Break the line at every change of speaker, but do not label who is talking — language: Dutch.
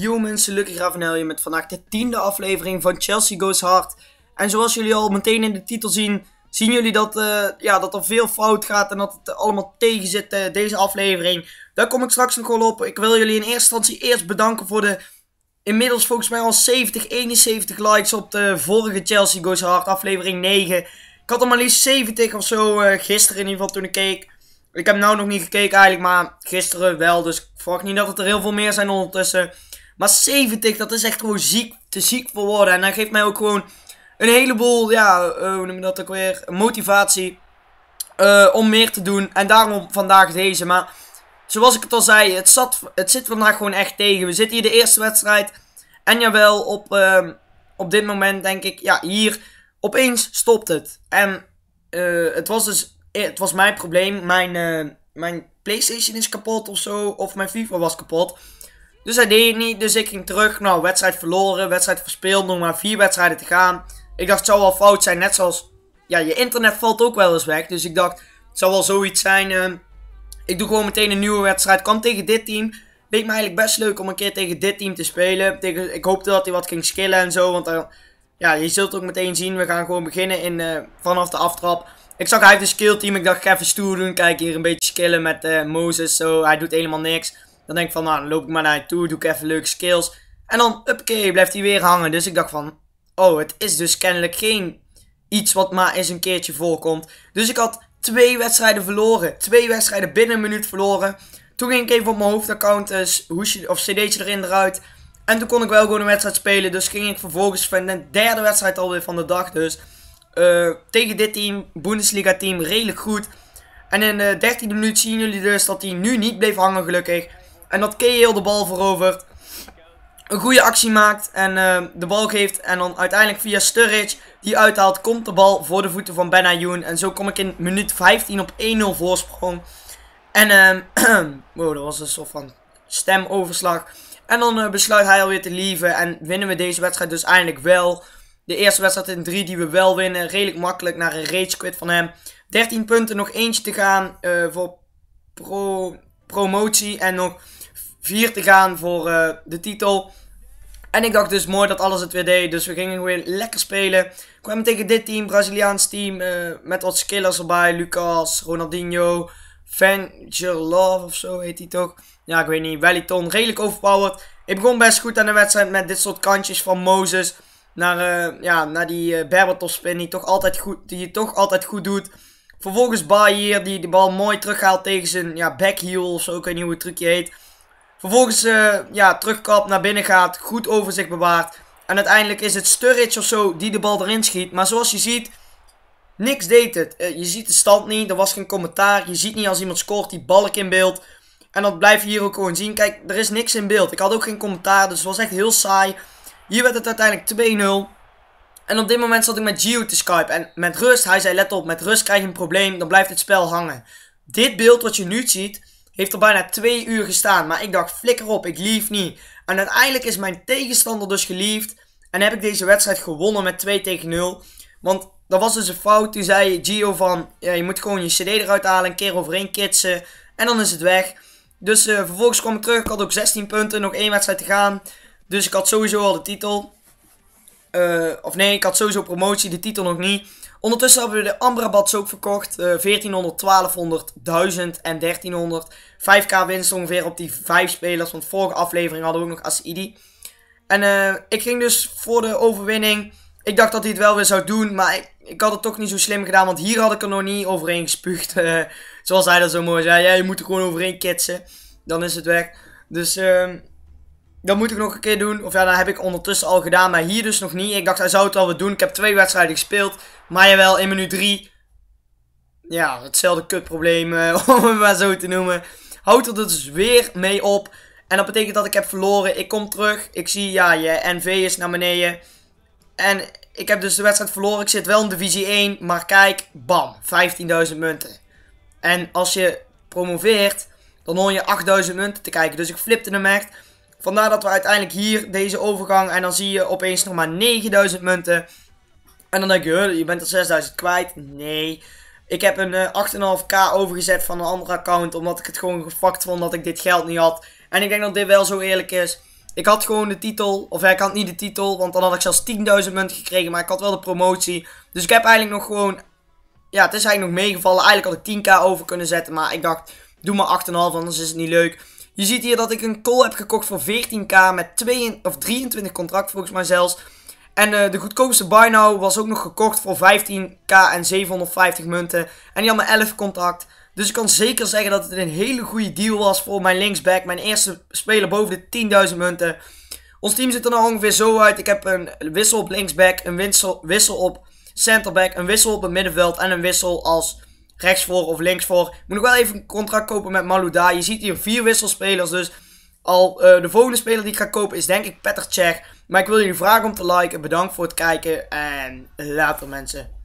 Yo mensen, Lucky Ravenel hier met vandaag de tiende aflevering van Chelsea Goes Hard. En zoals jullie al meteen in de titel zien, zien jullie dat, uh, ja, dat er veel fout gaat en dat het allemaal tegen zit uh, deze aflevering. Daar kom ik straks nog wel op. Ik wil jullie in eerste instantie eerst bedanken voor de inmiddels volgens mij al 70, 71 likes op de vorige Chelsea Goes Hard aflevering 9. Ik had er maar liefst 70 of zo uh, gisteren in ieder geval toen ik keek. Ik heb nou nog niet gekeken eigenlijk, maar gisteren wel. Dus ik verwacht niet dat het er heel veel meer zijn ondertussen. Maar 70, dat is echt gewoon ziek, te ziek voor woorden. En dat geeft mij ook gewoon een heleboel, ja, uh, hoe noem je dat ook weer, motivatie uh, om meer te doen. En daarom vandaag deze. Maar zoals ik het al zei, het, zat, het zit vandaag gewoon echt tegen. We zitten hier de eerste wedstrijd. En jawel, op, uh, op dit moment denk ik, ja, hier, opeens stopt het. En uh, het was dus, het was mijn probleem. Mijn, mijn Playstation is kapot of zo. Of mijn FIFA was kapot. Dus hij deed het niet, dus ik ging terug. Nou, wedstrijd verloren, wedstrijd verspeeld, nog maar vier wedstrijden te gaan. Ik dacht, het zou wel fout zijn, net zoals... Ja, je internet valt ook wel eens weg. Dus ik dacht, het zou wel zoiets zijn. Uh, ik doe gewoon meteen een nieuwe wedstrijd. Kwam tegen dit team. Leek me eigenlijk best leuk om een keer tegen dit team te spelen. Tegen, ik hoopte dat hij wat ging skillen en zo. Want dan, ja, je zult ook meteen zien. We gaan gewoon beginnen in, uh, vanaf de aftrap. Ik zag hij heeft een skill team. Ik dacht, ik ga even stoer doen. Kijk hier een beetje skillen met uh, Moses. Zo, hij doet helemaal niks. Dan denk ik van, nou, dan loop ik maar naar je toe, doe ik even leuke skills. En dan, uppakee, blijft hij weer hangen. Dus ik dacht van, oh, het is dus kennelijk geen iets wat maar eens een keertje voorkomt. Dus ik had twee wedstrijden verloren. Twee wedstrijden binnen een minuut verloren. Toen ging ik even op mijn hoofdaccount uh, hoesje, of cd'tje erin eruit. En toen kon ik wel gewoon een wedstrijd spelen. Dus ging ik vervolgens van de derde wedstrijd alweer van de dag. Dus uh, tegen dit team, Bundesliga team, redelijk goed. En in de dertiende minuut zien jullie dus dat hij nu niet bleef hangen gelukkig. En dat Cahill de bal verovert. Een goede actie maakt en uh, de bal geeft. En dan uiteindelijk via Sturridge die uithaalt, komt de bal voor de voeten van Benayoun. En zo kom ik in minuut 15 op 1-0 voorsprong. En uh, wow, dat was een soort van stemoverslag. En dan uh, besluit hij alweer te lieven. En winnen we deze wedstrijd dus eindelijk wel. De eerste wedstrijd in 3 die we wel winnen. Redelijk makkelijk naar een rage quit van hem. 13 punten, nog eentje te gaan uh, voor pro promotie. En nog vier te gaan voor uh, de titel. En ik dacht dus mooi dat alles het weer deed. Dus we gingen weer lekker spelen. Kwamen tegen dit team, Braziliaans team. Uh, met wat skillers erbij. Lucas, Ronaldinho, Venture Love of zo heet hij toch. Ja, ik weet niet. Wellington, redelijk overpowered. Ik begon best goed aan de wedstrijd met dit soort kantjes van Moses. Naar, uh, ja, naar die uh, Berbatov spin die, toch altijd goed, die je toch altijd goed doet. Vervolgens hier die de bal mooi terughaalt tegen zijn ja, backheel of zo. Ik weet niet hoe het trucje heet. Vervolgens uh, ja, terugkap naar binnen gaat. Goed overzicht bewaart. En uiteindelijk is het Sturridge of zo die de bal erin schiet. Maar zoals je ziet, niks deed het. Uh, je ziet de stand niet. Er was geen commentaar. Je ziet niet als iemand scoort die balk in beeld. En dat blijf je hier ook gewoon zien. Kijk, er is niks in beeld. Ik had ook geen commentaar. Dus het was echt heel saai. Hier werd het uiteindelijk 2-0. En op dit moment zat ik met Gio te Skype. En met rust, hij zei let op, met rust krijg je een probleem. Dan blijft het spel hangen. Dit beeld wat je nu ziet, heeft er bijna twee uur gestaan. Maar ik dacht, flikker op, ik lief niet. En uiteindelijk is mijn tegenstander dus geliefd. En heb ik deze wedstrijd gewonnen met 2 tegen 0. Want dat was dus een fout. Toen zei Gio van, ja, je moet gewoon je cd eruit halen, een keer overheen kitsen. En dan is het weg. Dus uh, vervolgens kwam ik terug. Ik had ook 16 punten, nog één wedstrijd te gaan. Dus ik had sowieso al de titel. Uh, of nee, ik had sowieso promotie, de titel nog niet. Ondertussen hebben we de Ambrabats ook verkocht. Uh, 1400, 1200, 1000 en 1300. 5k winst ongeveer op die 5 spelers. Want vorige aflevering hadden we ook nog Asidi. En uh, ik ging dus voor de overwinning. Ik dacht dat hij het wel weer zou doen. Maar ik, ik had het toch niet zo slim gedaan. Want hier had ik er nog niet overheen gespuugd. Zoals hij dat zo mooi zei. Ja, je moet er gewoon overheen kitsen. Dan is het weg. Dus... Dat moet ik nog een keer doen. Of ja, dat heb ik ondertussen al gedaan. Maar hier dus nog niet. Ik dacht, hij zou het wel weer doen. Ik heb twee wedstrijden gespeeld. Maar jawel, in minuut 3. Ja, hetzelfde kutprobleem. Om het maar zo te noemen. Houdt er dus weer mee op. En dat betekent dat ik heb verloren. Ik kom terug. Ik zie, ja, je NV is naar beneden. En ik heb dus de wedstrijd verloren. Ik zit wel in divisie 1. Maar kijk, bam. 15.000 munten. En als je promoveert, dan hoor je 8.000 munten te kijken. Dus ik flipte hem echt. Vandaar dat we uiteindelijk hier deze overgang. En dan zie je opeens nog maar 9000 munten. En dan denk je, je bent er 6000 kwijt. Nee. Ik heb een uh, 8,5k overgezet van een andere account. Omdat ik het gewoon gefakt vond dat ik dit geld niet had. En ik denk dat dit wel zo eerlijk is. Ik had gewoon de titel, of ik had niet de titel, want dan had ik zelfs 10.000 munten gekregen, maar ik had wel de promotie. Dus ik heb eigenlijk nog gewoon, ja, het is eigenlijk nog meegevallen. Eigenlijk had ik 10k over kunnen zetten, maar ik dacht, doe maar 8,5, anders is het niet leuk. Je ziet hier dat ik een call heb gekocht voor 14k met 2, of 23 contract volgens mij zelfs. En uh, de goedkoopste buy now was ook nog gekocht voor 15k en 750 munten. En die had maar 11 contract. Dus ik kan zeker zeggen dat het een hele goede deal was voor mijn linksback. Mijn eerste speler boven de 10.000 munten. Ons team ziet er nou ongeveer zo uit. Ik heb een wissel op linksback, een wissel, wissel op centerback, een wissel op het middenveld en een wissel als rechtsvoor of linksvoor. Ik moet nog wel even een contract kopen met Malouda. Je ziet hier vier wisselspelers, dus al uh, de volgende speler die ik ga kopen is denk ik Petter Cech. Maar ik wil jullie vragen om te liken. Bedankt voor het kijken en later mensen.